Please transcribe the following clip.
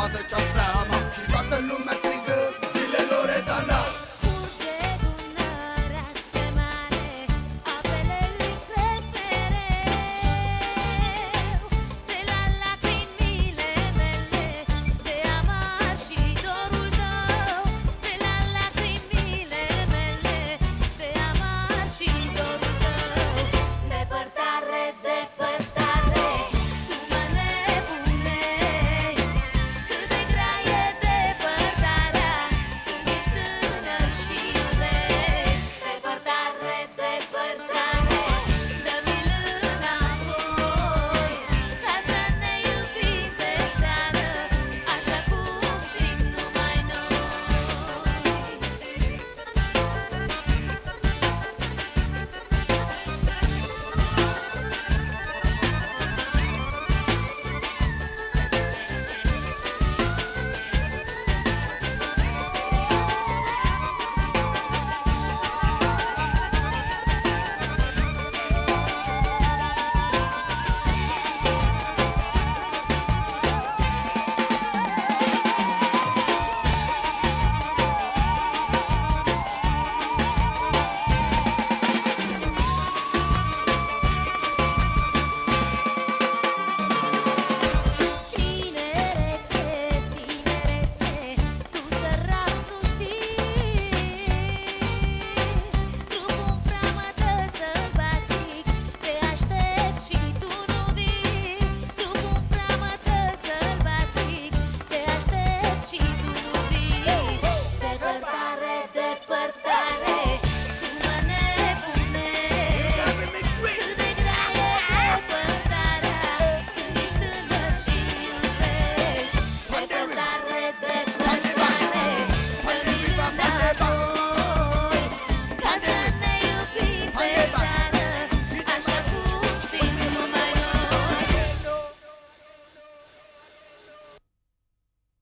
mother just